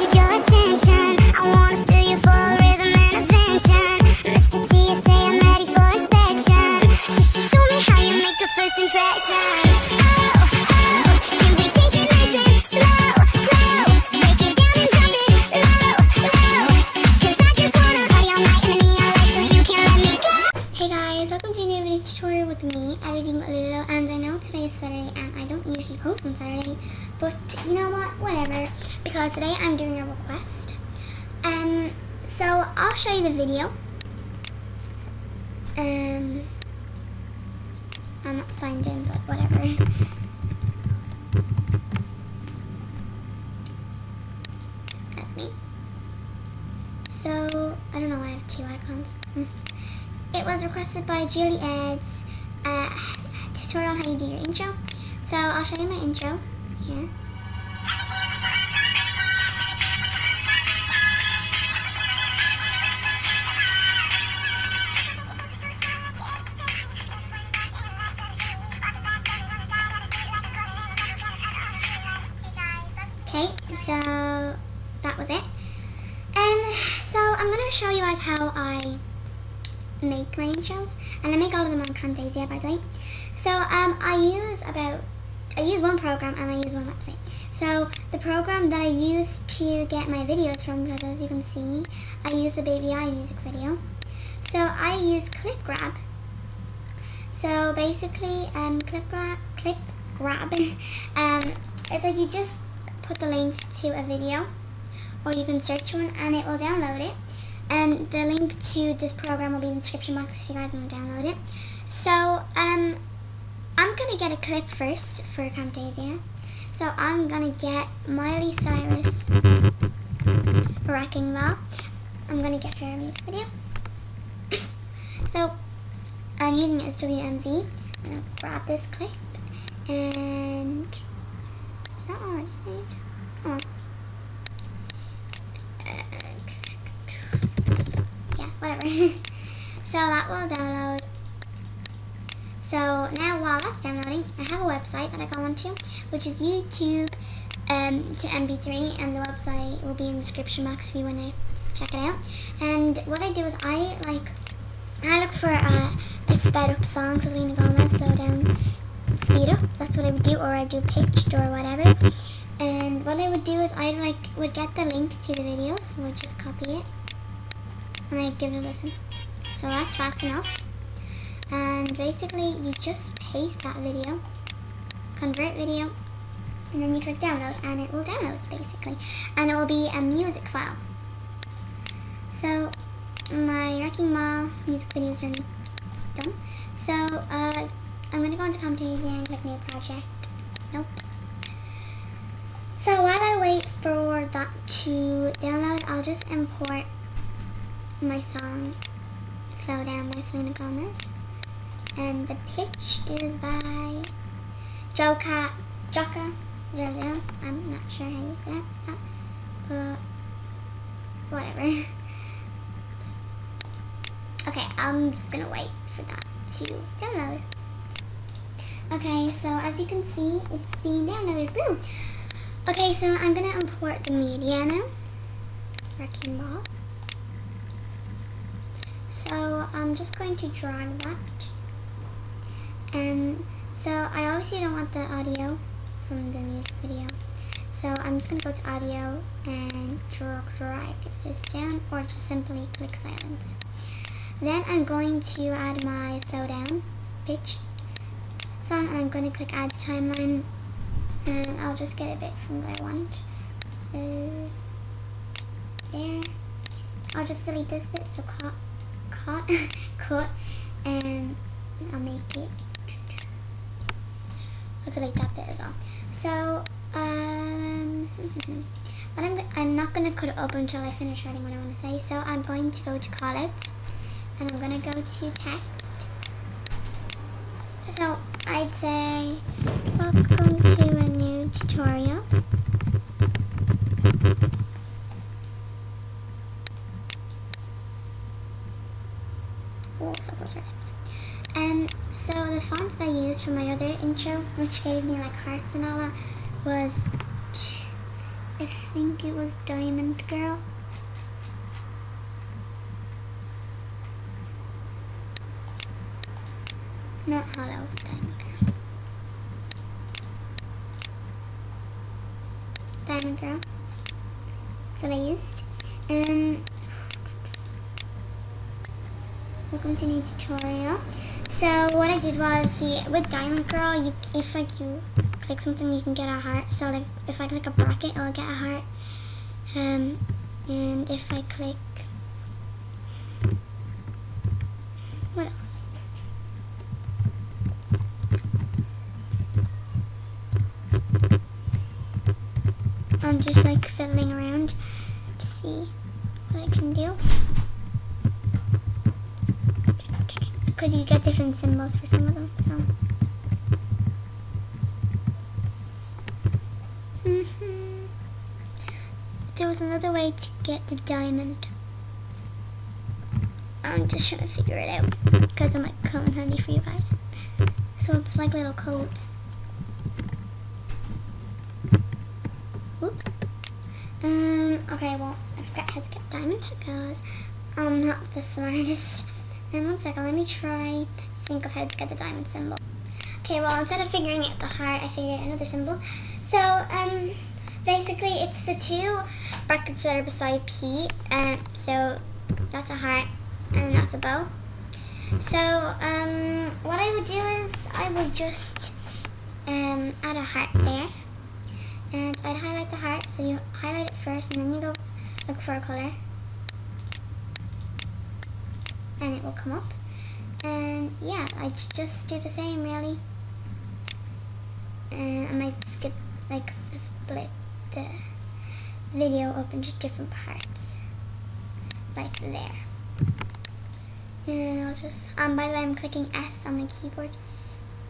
I wanna steal you for a rhythm intervention. Mr. I'm ready for inspection. Sh- sh- Show me how you make a first impression. With me, editing and I know today is Saturday and I don't usually post on Saturday, but you know what, whatever, because today I'm doing a request. Um, so I'll show you the video. Um, I'm not signed in, but whatever. That's me. So, I don't know why I have two icons. Hmm. It was requested by JulieEditz, uh, tutorial on how you do your intro. So I'll show you my intro Okay, so that was it. And so I'm going to show you guys how I make my intros, and I make all of them on Camtasia, by the way. So um, I use about, I use one program and I use one website. So the program that I use to get my videos from, because as you can see, I use the Baby I music video. So I use ClipGrab. So basically, um, ClipGrab, Clip Grab, um, it's like you just put the link to a video, or you can search one, and it will download it and the link to this program will be in the description box if you guys want to download it. So, um, I'm to get a clip first for Camtasia. So I'm to get Miley Cyrus Wrecking Ball. I'm to get her in this video. so, I'm using it as WMV. I'm to grab this clip and... Is that already saved? Oh. yeah, whatever. so that will download. So now downloading, I have a website that I go onto, which is YouTube um, to MP3, and the website will be in the description box if you want to check it out. And what I do is I like, I look for a, a sped up song, so Selena Gomez, slow down, speed up. That's what I would do, or I do pitched or whatever. And what I would do is I like would get the link to the videos, so would just copy it and I give it a listen. So that's fast enough. And basically you just paste that video, convert video, and then you click download and it will download basically. And it will be a music file. So my Wrecking Ball music video is done. So uh, I'm going to go into Camtasia and click new project. Nope. So while I wait for that to download, I'll just import my song Slow Down by Selena Gomez. And the pitch is by Joka, Joka 00. I'm not sure how you pronounce that, but whatever. Okay, I'm just gonna wait for that to download. Okay, so as you can see, it's being downloaded. Boom! Okay, so I'm gonna import the media now. Wrecking Ball. So I'm just going to drag that. And so I obviously don't want the audio from the music video. So I'm just going to go to audio and drag, this down or just simply click silence. Then I'm going to add my slowdown pitch song and I'm going to click add timeline and I'll just get a bit from where I want. So there. I'll just delete this bit so cut cut cut and I'll make it I'll delete that bit as well. So um but I'm I'm not gonna cut it up until I finish writing what I want to say. So I'm going to go to callouts and I'm gonna go to text. So I'd say welcome to a new tutorial. Oh, so close for lips. And so the font that I used for my other intro, which gave me like hearts and all that, was I think it was Diamond Girl. Not Hollow, Diamond Girl. Diamond Girl. That's what I used. And welcome to new tutorial. So what I did was, see, with Diamond Girl, you if like you click something, you can get a heart. So like if I click a bracket, it'll get a heart. Um, and if I click, what else? I'm just like fiddling around to see what I can do. Because you get different symbols for some of them, so. Mm -hmm. There was another way to get the diamond. I'm just trying to figure it out because I'm like coming handy for you guys. So it's like little codes. Whoops. Um, okay, well, I forgot how to get diamonds because I'm not the smartest. And one second, let me try think of how to get the diamond symbol. Okay, well, instead of figuring out the heart, I figured another symbol. So, um, basically, it's the two brackets that are beside P. Um, so, that's a heart, and that's a bow. So, um, what I would do is, I would just, um, add a heart there. And I'd highlight the heart, so you highlight it first, and then you go look for a color. And it will come up. And yeah, I just do the same really. And I might skip, like, split the video up into different parts. Like there. And I'll just, um, by the way, I'm clicking S on the keyboard,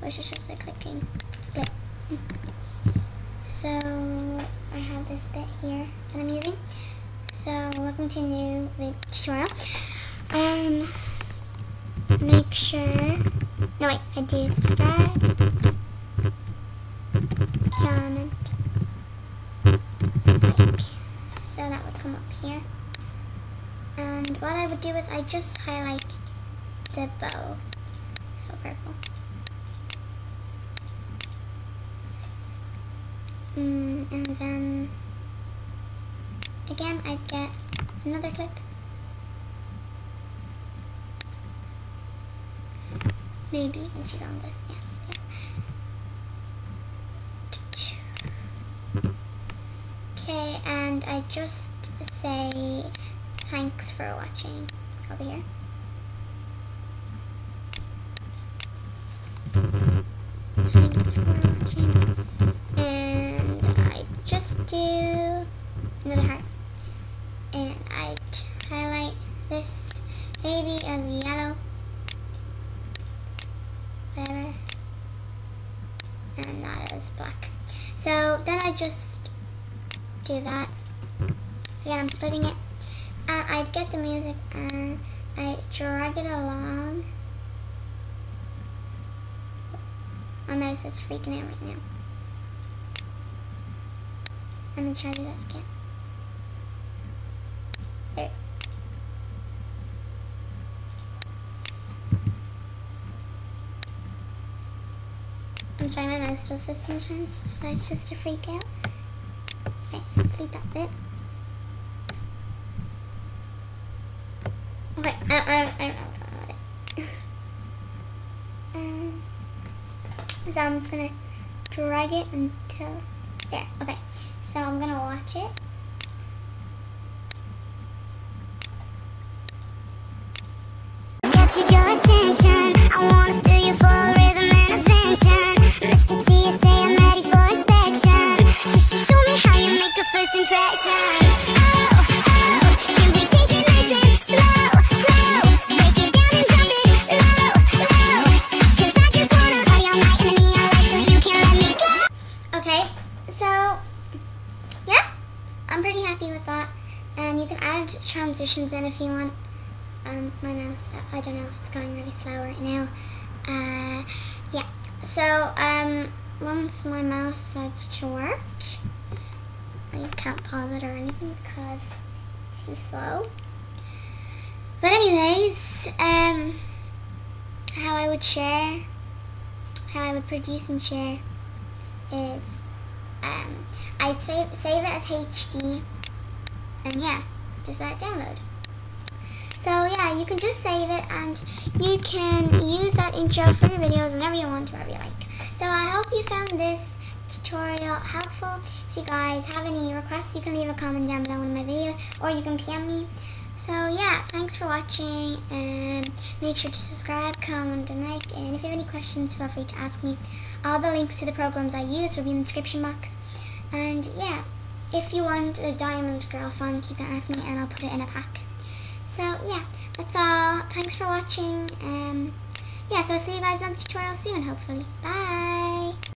which is just like clicking split. So, I have this bit here that I'm using. So, welcome to continue the tutorial. Um, make sure, no wait, I do subscribe, comment, so that would come up here. And what I would do is I just highlight the bow, so purple. Mm, and then, again, I'd get another clip. Maybe when she's on the yeah, Okay, and I just say thanks for watching over here. Thanks for watching. And I just do another heart. And I highlight this baby as yellow whatever. And that is black. So then I just do that. Again, I'm splitting it. And I get the music and I drag it along. My mouse is freaking out right now. Let me try to do that again. There. I'm sorry, my mouse does this sometimes, so it's just a freak out. Okay, I, I, I don't know what's going on with it. um, so I'm just gonna drag it until there. Okay, so I'm gonna watch it. Your attention. I wanna steal me go. Okay, so yeah, I'm pretty happy with that. And you can add transitions in if you want. Um, my mouse, I don't know, it's going really slow right now. Uh, yeah, so um, once my mouse starts to work, I can't pause it or anything because it's too slow. But anyways, um, how I would share, how I would produce and share is um, I'd save, save it as HD and yeah, just let download. So yeah, you can just save it and you can use that intro for your videos whenever you want, wherever you like. So I hope you found this tutorial helpful. If you guys have any requests, you can leave a comment down below in my videos or you can PM me. So yeah, thanks for watching and make sure to subscribe, comment and like and if you have any questions feel free to ask me. All the links to the programs I use will be in the description box. And yeah, if you want a Diamond Girl font you can ask me and I'll put it in a pack. So yeah, that's all. Thanks for watching and yeah, so I'll see you guys on the tutorial soon hopefully. Bye!